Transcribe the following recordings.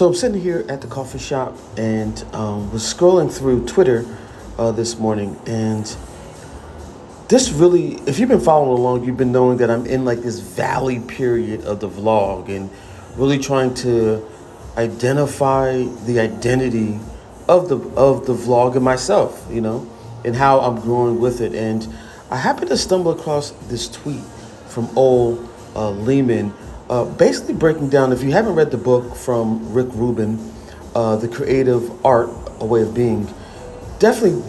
So I'm sitting here at the coffee shop and um, was scrolling through Twitter uh, this morning, and this really, if you've been following along, you've been knowing that I'm in like this valley period of the vlog and really trying to identify the identity of the of the vlog and myself, you know, and how I'm growing with it. And I happened to stumble across this tweet from old uh, Lehman, uh, basically breaking down. If you haven't read the book from Rick Rubin, uh, The Creative Art, A Way of Being, definitely,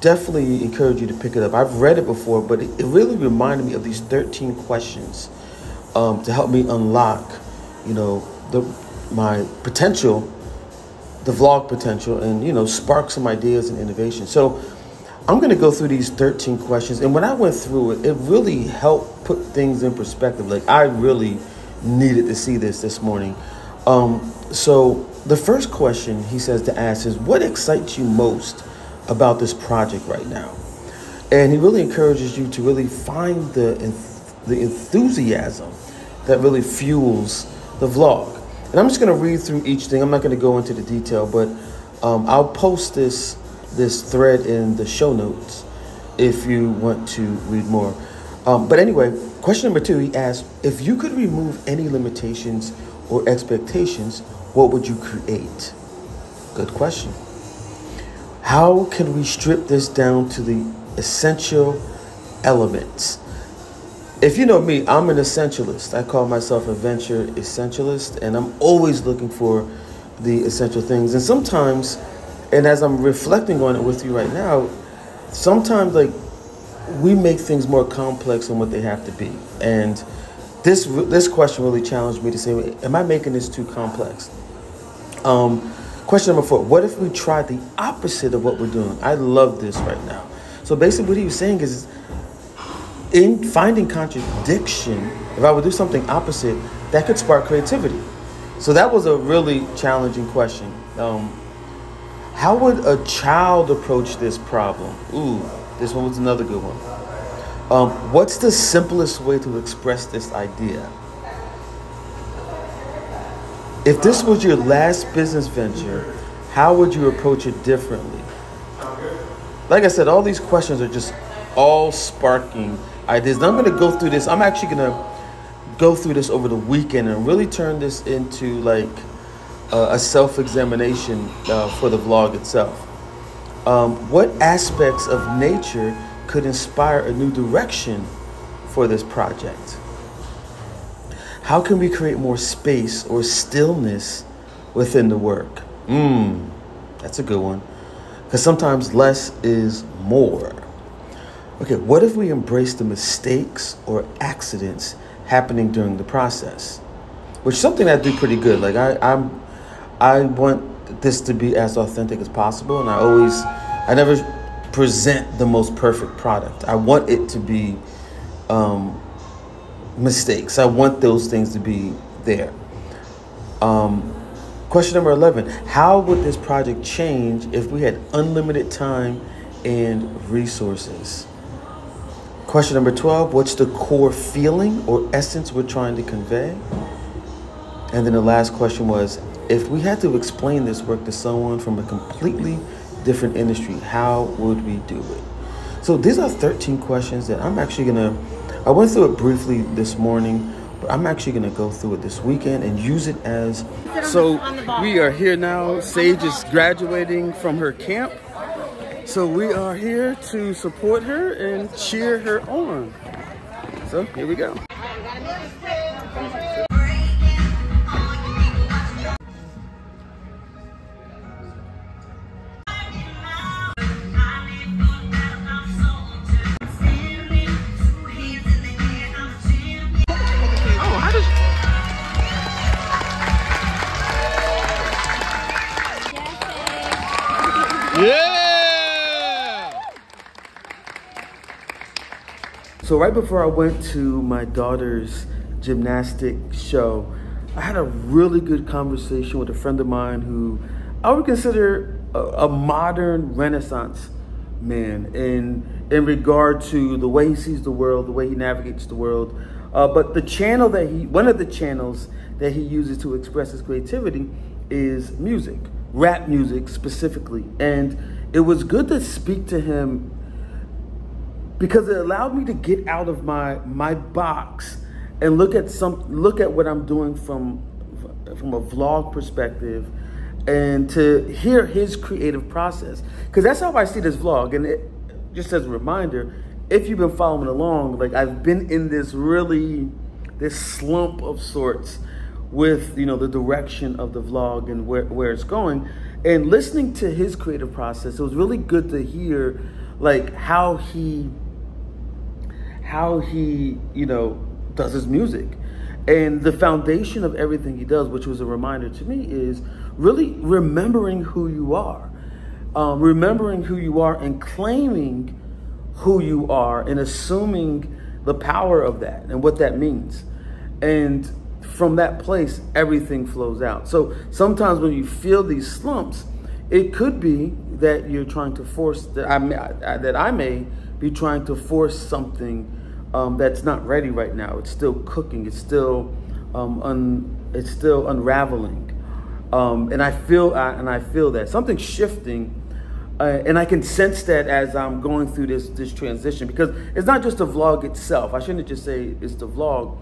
definitely encourage you to pick it up. I've read it before, but it, it really reminded me of these 13 questions um, to help me unlock, you know, the my potential, the vlog potential, and you know, spark some ideas and innovation. So I'm going to go through these 13 questions. And when I went through it, it really helped put things in perspective. Like, I really needed to see this this morning. Um, so, the first question he says to ask is What excites you most about this project right now? And he really encourages you to really find the, the enthusiasm that really fuels the vlog. And I'm just going to read through each thing. I'm not going to go into the detail, but um, I'll post this this thread in the show notes if you want to read more. Um, but anyway, question number two, he asked, if you could remove any limitations or expectations, what would you create? Good question. How can we strip this down to the essential elements? If you know me, I'm an essentialist. I call myself a venture essentialist, and I'm always looking for the essential things. And sometimes and as I'm reflecting on it with you right now, sometimes like we make things more complex than what they have to be. And this this question really challenged me to say, am I making this too complex? Um, question number four: What if we tried the opposite of what we're doing? I love this right now. So basically, what he was saying is, in finding contradiction, if I would do something opposite, that could spark creativity. So that was a really challenging question. Um, how would a child approach this problem? Ooh, this one was another good one. Um, what's the simplest way to express this idea? If this was your last business venture, how would you approach it differently? Like I said, all these questions are just all sparking ideas. I'm going to go through this. I'm actually going to go through this over the weekend and really turn this into like uh, a self-examination uh, for the vlog itself. Um, what aspects of nature could inspire a new direction for this project? How can we create more space or stillness within the work? Mmm, that's a good one. Because sometimes less is more. Okay, what if we embrace the mistakes or accidents happening during the process? Which something I do pretty good. Like I, I'm I want this to be as authentic as possible, and I always, I never present the most perfect product. I want it to be um, mistakes. I want those things to be there. Um, question number 11 How would this project change if we had unlimited time and resources? Question number 12 What's the core feeling or essence we're trying to convey? And then the last question was if we had to explain this work to someone from a completely different industry, how would we do it? So these are 13 questions that I'm actually gonna, I went through it briefly this morning, but I'm actually gonna go through it this weekend and use it as. So we are here now. Sage is graduating from her camp. So we are here to support her and cheer her on. So here we go. So right before I went to my daughter's gymnastic show, I had a really good conversation with a friend of mine who I would consider a, a modern Renaissance man in in regard to the way he sees the world, the way he navigates the world. Uh, but the channel that he, one of the channels that he uses to express his creativity is music, rap music specifically. And it was good to speak to him because it allowed me to get out of my my box and look at some look at what I'm doing from from a vlog perspective and to hear his creative process. Because that's how I see this vlog. And it, just as a reminder if you've been following along like I've been in this really this slump of sorts with you know the direction of the vlog and where, where it's going. And listening to his creative process it was really good to hear like how he how he you know does his music. And the foundation of everything he does which was a reminder to me is really remembering who you are. Um, remembering who you are and claiming who you are and assuming the power of that and what that means. And from that place, everything flows out. So sometimes when you feel these slumps, it could be that you're trying to force that I may, that I may be trying to force something um, that's not ready right now. It's still cooking. It's still um, un, it's still unraveling, um, and I feel I, and I feel that something's shifting, uh, and I can sense that as I'm going through this this transition because it's not just the vlog itself. I shouldn't just say it's the vlog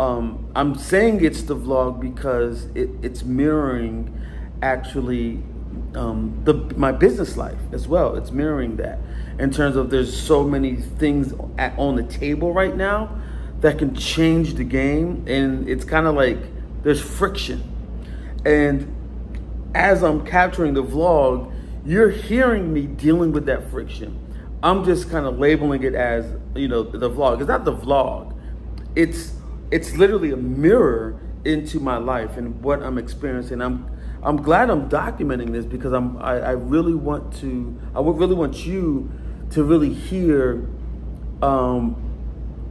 um, I'm saying it's the vlog because it, it's mirroring actually um, the my business life as well. It's mirroring that in terms of there's so many things at, on the table right now that can change the game, and it's kind of like there's friction. And as I'm capturing the vlog, you're hearing me dealing with that friction. I'm just kind of labeling it as you know the vlog. It's not the vlog. It's it's literally a mirror into my life and what I'm experiencing. I'm I'm glad I'm documenting this because I'm I, I really want to I would really want you to really hear um,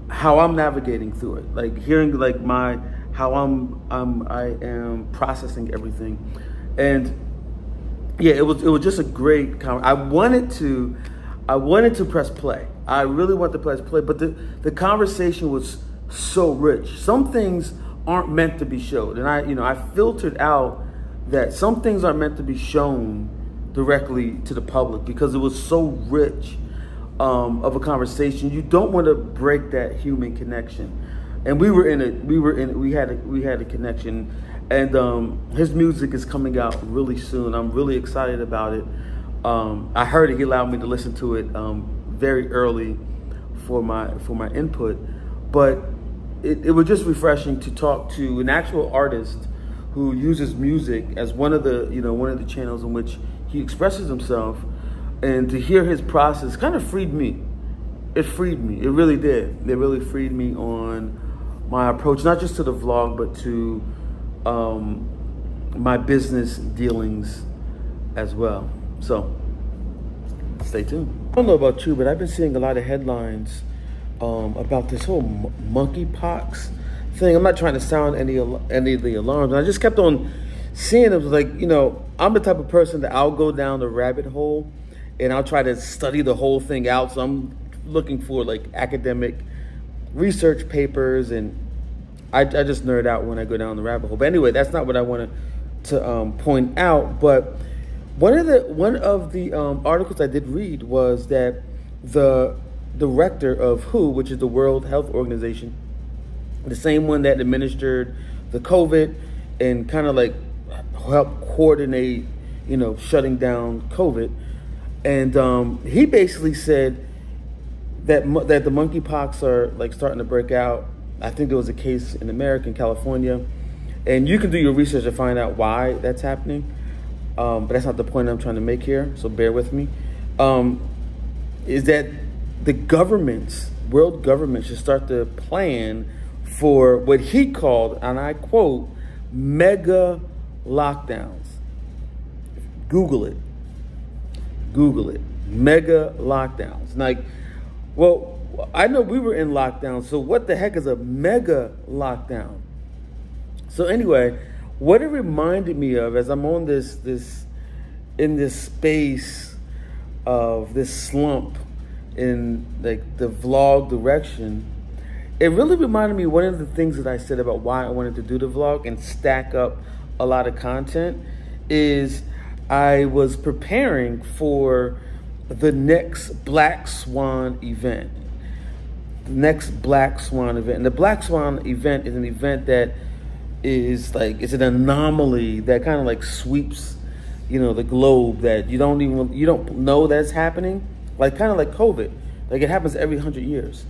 how I'm navigating through it. Like hearing like my how I'm I'm I am processing everything. And yeah, it was it was just a great con- I wanted to I wanted to press play. I really want to press play, but the the conversation was so rich. Some things aren't meant to be showed. And I, you know, I filtered out that some things are meant to be shown directly to the public because it was so rich um, of a conversation. You don't want to break that human connection. And we were in it. We were in. We had a, we had a connection, and um, his music is coming out really soon. I'm really excited about it. Um, I heard it. He allowed me to listen to it um, very early for my for my input, but it, it was just refreshing to talk to an actual artist who uses music as one of the you know one of the channels in which he expresses himself. And to hear his process kind of freed me. It freed me. It really did. It really freed me on my approach not just to the vlog but to um, my business dealings as well. So stay tuned. I don't know about you but i've been seeing a lot of headlines um, about this whole monkeypox thing. I'm not trying to sound any any of the alarms. And I just kept on seeing it was like you know I'm the type of person that I'll go down the rabbit hole and I'll try to study the whole thing out. So I'm looking for like academic research papers and I, I just nerd out when I go down the rabbit hole. But anyway, that's not what I wanted to um, point out. But one of the one of the um, articles I did read was that the director of WHO, which is the World Health Organization, the same one that administered the COVID and kind of like helped coordinate, you know, shutting down COVID. And um, he basically said that that the monkeypox are like starting to break out. I think there was a case in America, in California, and you can do your research to find out why that's happening. Um, but that's not the point I'm trying to make here, so bear with me. Um, is that the governments, world governments, should start to plan for what he called, and I quote, mega lockdowns. Google it. Google it. Mega lockdowns. Like, well, I know we were in lockdown, so what the heck is a mega lockdown? So anyway, what it reminded me of as I'm on this this in this space of this slump in like the vlog direction it really reminded me one of the things that I said about why I wanted to do the vlog and stack up a lot of content is I was preparing for the next Black Swan event. The next Black Swan event. And the Black Swan event is an event that is like it's an anomaly that kind of like sweeps, you know, the globe that you don't even you don't know that's happening. Like kind of like COVID. Like it happens every hundred years.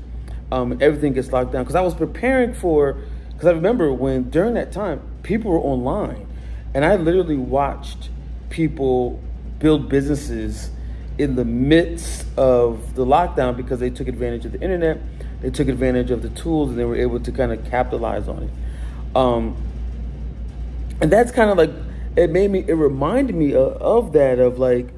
Um, everything gets locked down. Because I was preparing for because I remember when during that time people were online and I literally watched people build businesses in the midst of the lockdown because they took advantage of the internet, they took advantage of the tools, and they were able to kind of capitalize on it. Um, and that's kind of like it made me. It reminded me of, of that of like,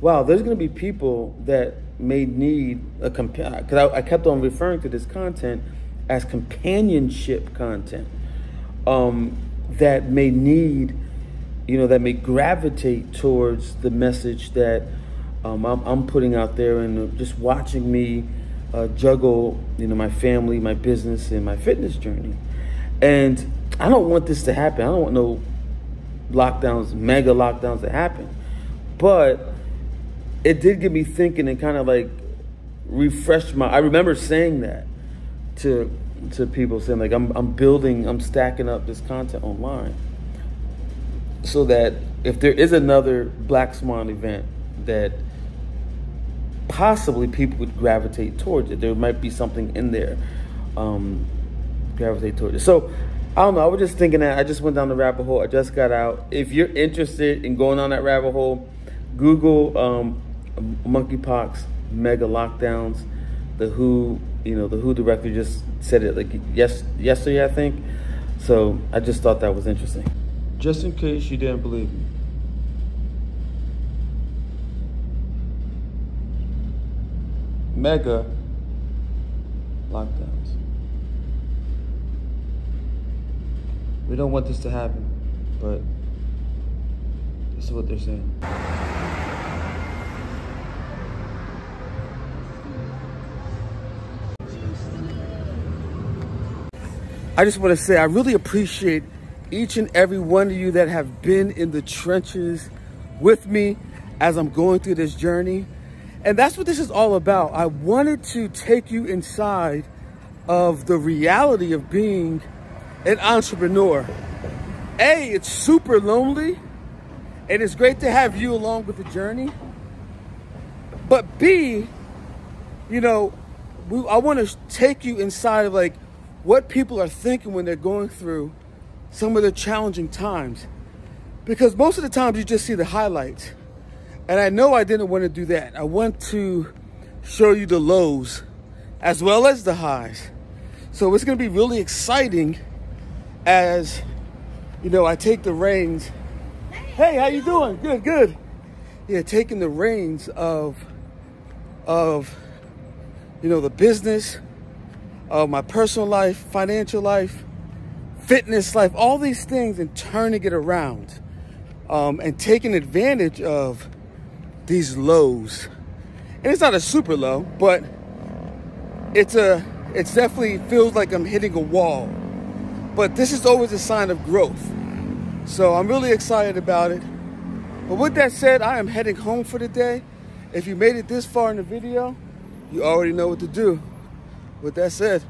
wow, there's going to be people that may need a compare because I, I, kept on referring to this content as companionship content um, that may need you know, that may gravitate towards the message that um, I'm, I'm, putting out there and just watching me uh, juggle, you know, my family, my business, and my fitness journey. And I don't want this to happen. I don't want no lockdowns, mega lockdowns to happen. But it did get me thinking and kind of like refreshed my. I remember saying that to to people, saying like I'm I'm building, I'm stacking up this content online so that if there is another Black Swan event that possibly people would gravitate towards it, there might be something in there um, gravitate towards it. So I don't know. I was just thinking that I just went down the rabbit hole. I just got out. If you're interested in going on that rabbit hole, Google um, monkeypox mega lockdowns. The WHO, you know, the WHO director just said it like yes yesterday, I think. So I just thought that was interesting just in case you didn't believe me. Mega lockdowns. We don't want this to happen, but this is what they're saying. I just want to say I really appreciate each and every one of you that have been in the trenches with me as I'm going through this journey. And that's what this is all about. I wanted to take you inside of the reality of being an entrepreneur. A, it's super lonely and it's great to have you along with the journey. But B, you know, we, I want to take you inside of like what people are thinking when they're going through some of the challenging times because most of the times you just see the highlights. And I know I didn't want to do that. I want to show you the lows as well as the highs. So it's going to be really exciting as, you know, I take the reins. Hey, how you doing? Good, good. Yeah, taking the reins of, of, you know, the business, of my personal life, financial life, fitness life, all these things and turning it around um, and taking advantage of these lows. And it's not a super low, but it's a it's definitely feels like I'm hitting a wall. But this is always a sign of growth. So I'm really excited about it. But with that said, I am heading home for the day. If you made it this far in the video, you already know what to do. With that said,